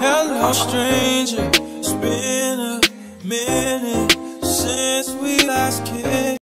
Hello, stranger. It's been a minute since we last kissed.